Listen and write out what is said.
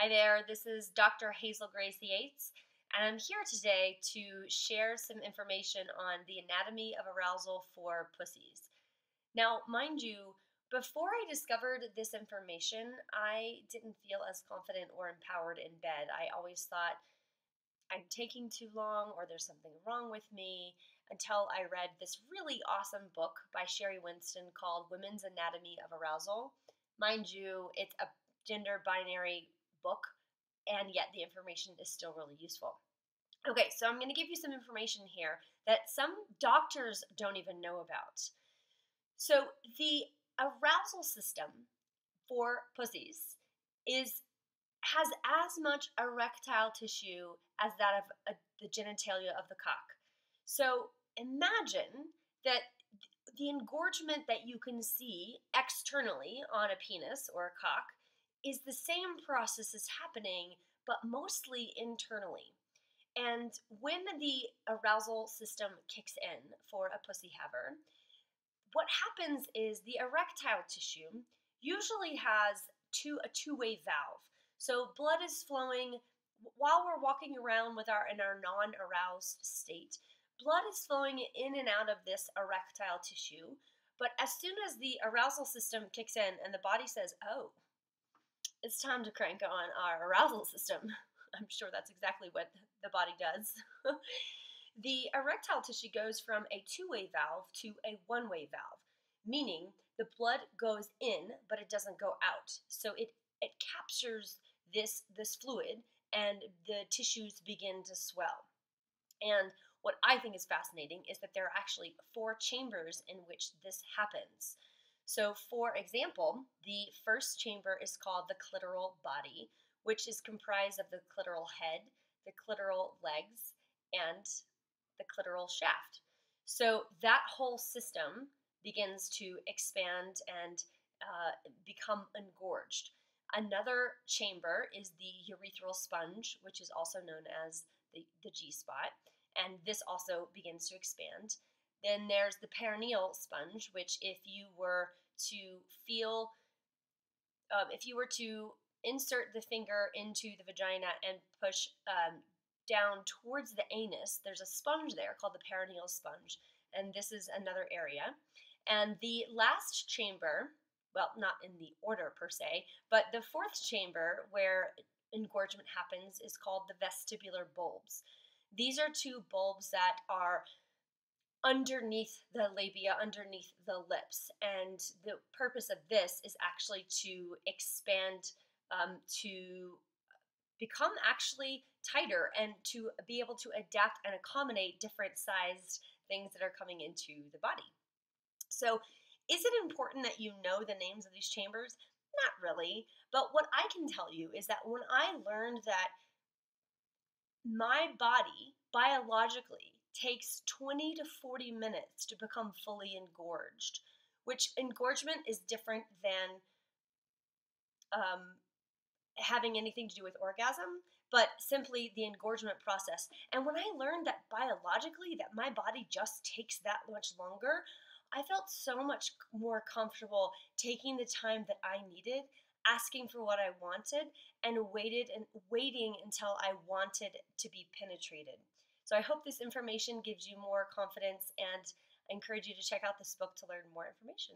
Hi there, this is Dr. Hazel Grace Yates, and I'm here today to share some information on the anatomy of arousal for pussies. Now, mind you, before I discovered this information, I didn't feel as confident or empowered in bed. I always thought I'm taking too long or there's something wrong with me until I read this really awesome book by Sheri Winston called Women's Anatomy of Arousal. Mind you, it's a gender binary book, and yet the information is still really useful. Okay, so I'm going to give you some information here that some doctors don't even know about. So, the arousal system for pussies is has as much erectile tissue as that of a, the genitalia of the cock. So, imagine that the engorgement that you can see externally on a penis or a cock is the same process is happening, but mostly internally. And when the arousal system kicks in for a pussy haver, what happens is the erectile tissue usually has two a two-way valve. So blood is flowing while we're walking around with our in our non-aroused state. Blood is flowing in and out of this erectile tissue, but as soon as the arousal system kicks in and the body says, "Oh, it's time to crank on our arousal system. I'm sure that's exactly what the body does. the erectile tissue goes from a two way valve to a one way valve, meaning the blood goes in, but it doesn't go out. So it, it captures this, this fluid and the tissues begin to swell. And what I think is fascinating is that there are actually four chambers in which this happens. So, for example, the first chamber is called the clitoral body, which is comprised of the clitoral head, the clitoral legs, and the clitoral shaft. So, that whole system begins to expand and uh, become engorged. Another chamber is the urethral sponge, which is also known as the, the G spot, and this also begins to expand. Then there's the perineal sponge, which, if you were to feel, um, if you were to insert the finger into the vagina and push um, down towards the anus, there's a sponge there called the perineal sponge, and this is another area. And the last chamber, well, not in the order per se, but the fourth chamber where engorgement happens is called the vestibular bulbs. These are two bulbs that are underneath the labia, underneath the lips. And the purpose of this is actually to expand, um, to become actually tighter and to be able to adapt and accommodate different sized things that are coming into the body. So, is it important that you know the names of these chambers? Not really. But what I can tell you is that when I learned that my body biologically takes 20 to 40 minutes to become fully engorged, which engorgement is different than um, having anything to do with orgasm, but simply the engorgement process. And when I learned that biologically that my body just takes that much longer, I felt so much more comfortable taking the time that I needed, asking for what I wanted, and waited and waiting until I wanted to be penetrated. So I hope this information gives you more confidence and I encourage you to check out this book to learn more information.